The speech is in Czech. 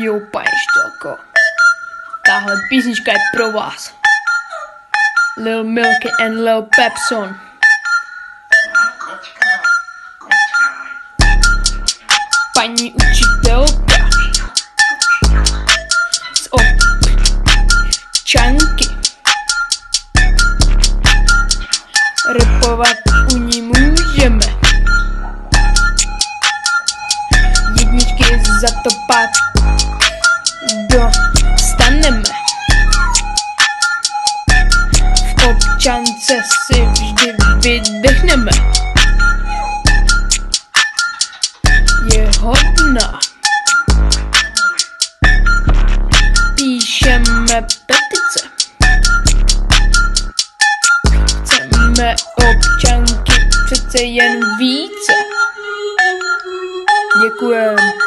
Jo, pane Štělko. Tahle písnička je pro vás. Lil Milky and Lil Pepson. Paní učitelka z občanky. Repovat u ní můžeme. Jedničky za to pak dostaneme. V občance si vždy vydechneme. Je hodná. Píšeme petice. Chceme občanky přece jen více. Děkujeme.